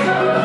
감사합니다.